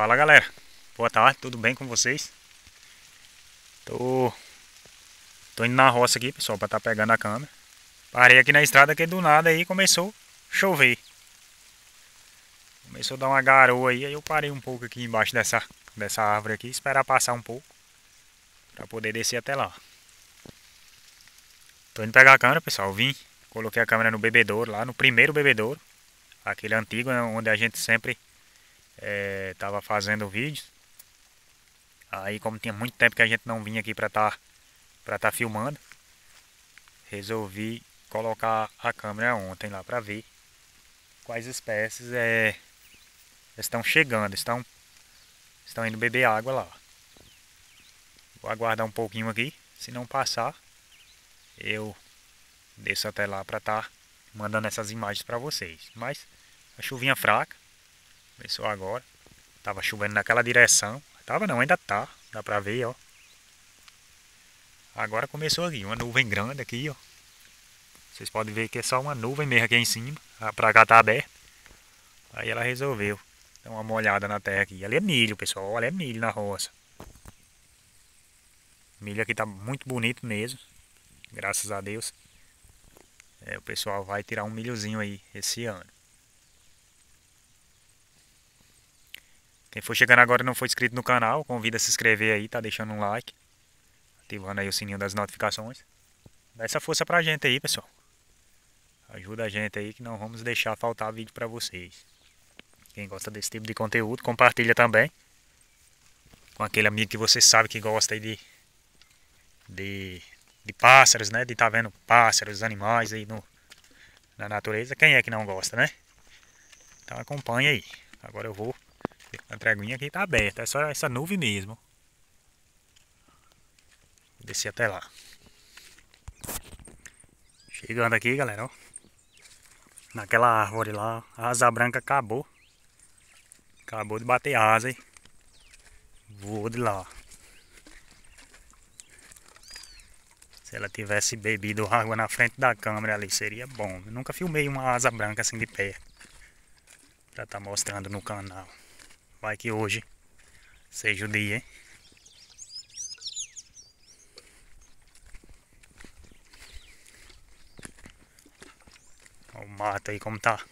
Fala galera, boa tarde, tudo bem com vocês? Tô, tô indo na roça aqui pessoal para tá pegando a câmera. Parei aqui na estrada que do nada aí começou a chover. Começou a dar uma garoa aí, aí eu parei um pouco aqui embaixo dessa, dessa árvore aqui Esperar passar um pouco para poder descer até lá. Tô indo pegar a câmera pessoal, vim Coloquei a câmera no bebedouro lá, no primeiro bebedouro Aquele antigo, né, onde a gente sempre é, tava fazendo vídeos. Aí como tinha muito tempo que a gente não vinha aqui para estar tá, para tá filmando, resolvi colocar a câmera ontem lá para ver quais espécies é, estão chegando, estão estão indo beber água lá. Vou aguardar um pouquinho aqui, se não passar, eu desço até lá para estar tá mandando essas imagens para vocês. Mas a chuvinha fraca, Começou agora. Tava chovendo naquela direção. Tava não, ainda tá. Dá pra ver, ó. Agora começou aqui, uma nuvem grande aqui, ó. Vocês podem ver que é só uma nuvem mesmo aqui em cima. A pra cá tá aberta. Aí ela resolveu dar uma molhada na terra aqui. Ali é milho, pessoal. Olha, é milho na roça. Milho aqui tá muito bonito mesmo. Graças a Deus. É, o pessoal vai tirar um milhozinho aí esse ano. Quem for chegando agora e não for inscrito no canal, convida a se inscrever aí, tá deixando um like. Ativando aí o sininho das notificações. Dá essa força pra gente aí, pessoal. Ajuda a gente aí que não vamos deixar faltar vídeo pra vocês. Quem gosta desse tipo de conteúdo, compartilha também. Com aquele amigo que você sabe que gosta aí de, de, de pássaros, né? De estar tá vendo pássaros, animais aí no, na natureza. Quem é que não gosta, né? Então acompanha aí. Agora eu vou a treguinha aqui tá aberta, é só essa nuvem mesmo. Descer até lá. Chegando aqui, galera, ó. Naquela árvore lá, a asa branca acabou. Acabou de bater asa, hein? Voou de lá. Se ela tivesse bebido água na frente da câmera ali, seria bom. Eu nunca filmei uma asa branca assim de perto. Pra tá mostrando no canal. Vai que hoje seja o dia, hein? o mato aí como tá.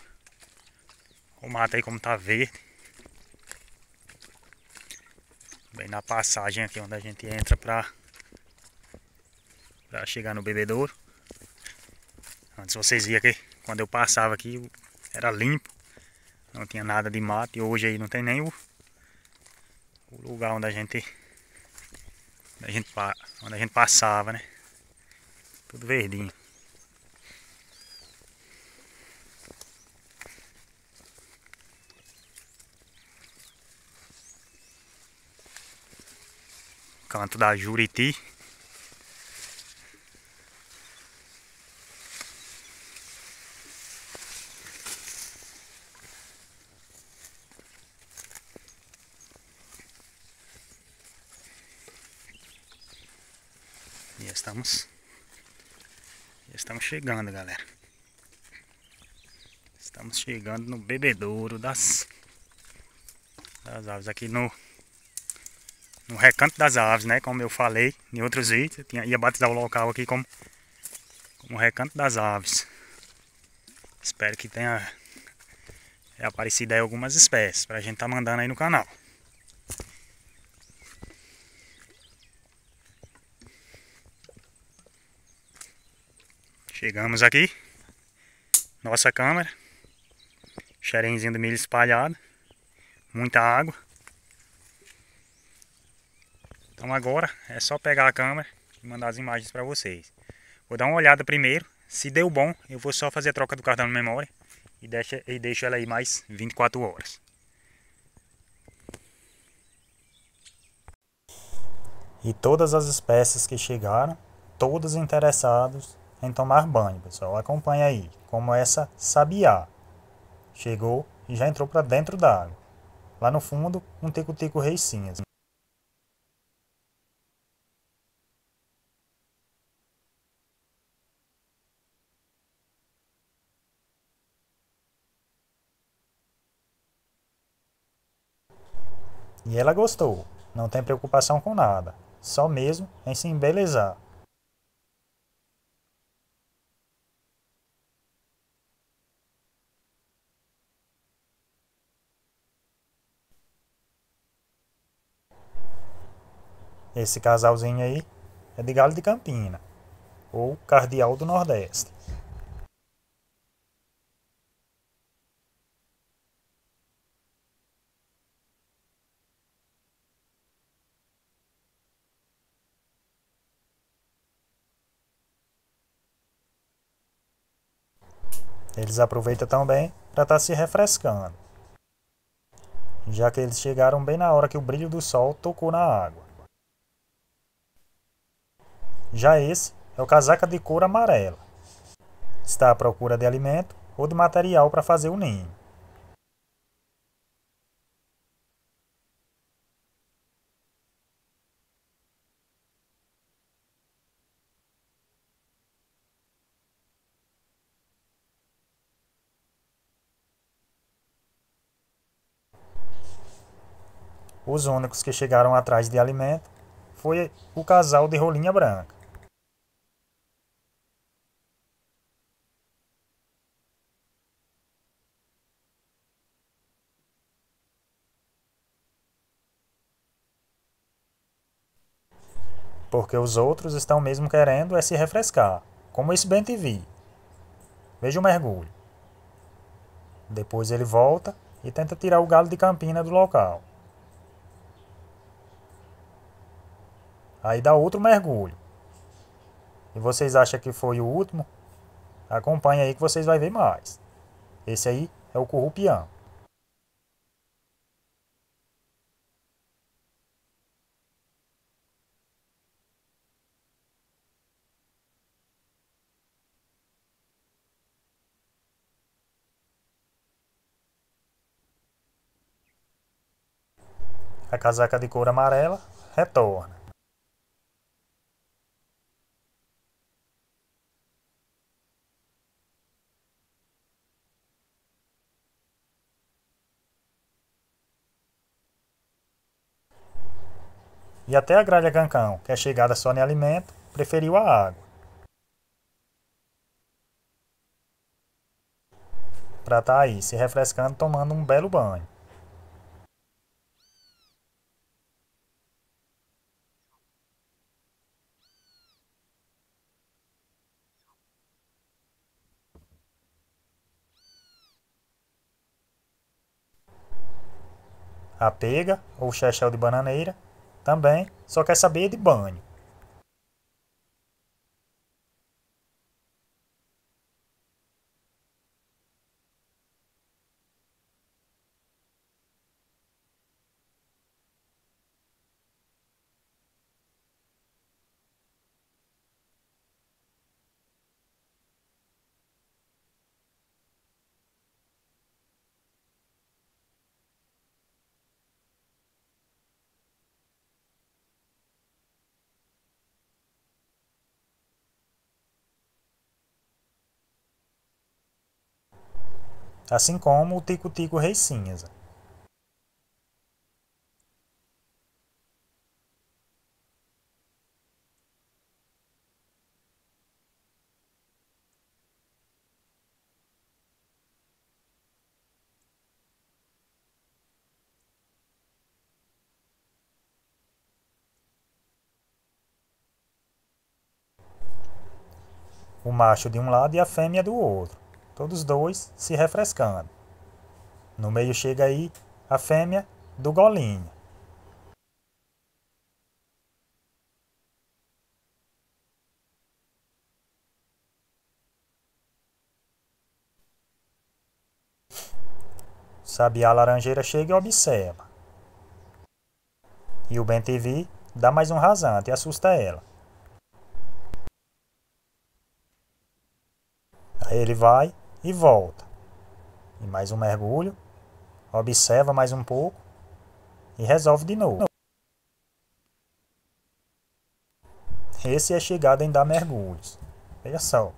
O mato aí como tá verde. Bem na passagem aqui onde a gente entra pra, pra chegar no bebedouro. Antes vocês viam que quando eu passava aqui era limpo. Não tinha nada de mato e hoje aí não tem nem o, o lugar onde a gente onde a gente, onde a gente passava, né? Tudo verdinho. Canto da Juriti. Estamos. Já estamos chegando, galera. Estamos chegando no bebedouro das, das aves aqui no no recanto das aves, né? Como eu falei em outros vídeos, eu tinha, ia batizar o local aqui como, como recanto das aves. Espero que tenha aparecido aí algumas espécies para a gente tá mandando aí no canal. Chegamos aqui. Nossa câmera. Xerenzinho do milho espalhado. Muita água. Então agora é só pegar a câmera e mandar as imagens para vocês. Vou dar uma olhada primeiro. Se deu bom, eu vou só fazer a troca do cartão de memória. E deixo, e deixo ela aí mais 24 horas. E todas as espécies que chegaram, todos interessados em tomar banho, pessoal. Acompanha aí, como essa sabiá. Chegou e já entrou para dentro da água. Lá no fundo, um tico-tico reicinhas. E ela gostou, não tem preocupação com nada, só mesmo em se embelezar. Esse casalzinho aí é de Galo de Campina, ou Cardeal do Nordeste. Eles aproveitam também para estar tá se refrescando, já que eles chegaram bem na hora que o brilho do sol tocou na água. Já esse é o casaca de couro amarela. Está à procura de alimento ou de material para fazer o ninho. Os únicos que chegaram atrás de alimento foi o casal de rolinha branca. Porque os outros estão mesmo querendo é se refrescar, como esse Ben TV. Veja o mergulho. Depois ele volta e tenta tirar o galo de campina do local. Aí dá outro mergulho. E vocês acham que foi o último? Acompanhe aí que vocês vão ver mais. Esse aí é o currupião. A casaca de cor amarela retorna. E até a gralha cancão, que é chegada só em alimento, preferiu a água. Para estar tá aí se refrescando tomando um belo banho. A pega, ou chechel de bananeira, também só quer saber de banho. Assim como o Tico-Tico Rei Cinza. O macho de um lado e a fêmea do outro todos dois se refrescando. No meio chega aí a fêmea do golinho. Sabiá laranjeira chega e observa. E o Ben TV dá mais um rasante e assusta ela. Aí ele vai e volta. E mais um mergulho, observa mais um pouco e resolve de novo. Esse é chegado em dar mergulhos. Veja só.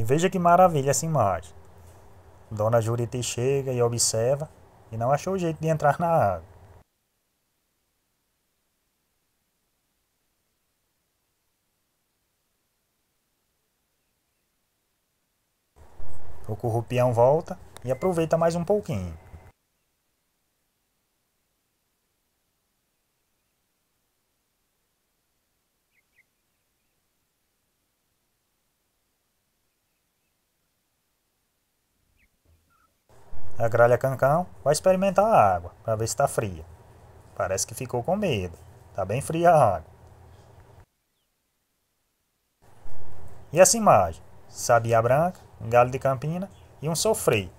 E veja que maravilha essa imagem. Dona Juriti chega e observa e não achou jeito de entrar na água. O currupião volta e aproveita mais um pouquinho. A gralha cancão vai experimentar a água para ver se está fria. Parece que ficou com medo. Está bem fria a água. E essa imagem? Sabia branca, um galho de campina e um sofrei.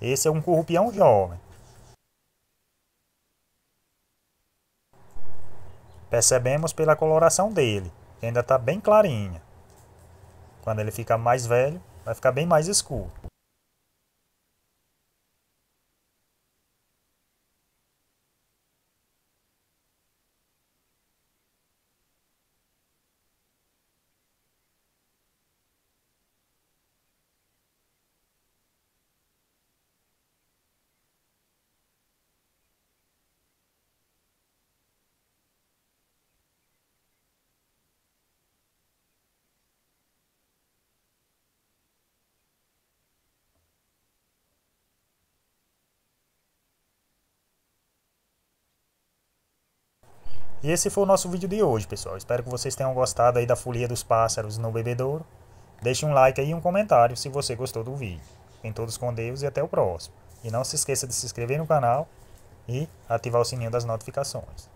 Esse é um currupião jovem. Percebemos pela coloração dele, que ainda está bem clarinha. Quando ele ficar mais velho, vai ficar bem mais escuro. E esse foi o nosso vídeo de hoje, pessoal. Espero que vocês tenham gostado aí da folia dos pássaros no bebedouro. Deixe um like aí e um comentário se você gostou do vídeo. Fiquem todos com Deus e até o próximo. E não se esqueça de se inscrever no canal e ativar o sininho das notificações.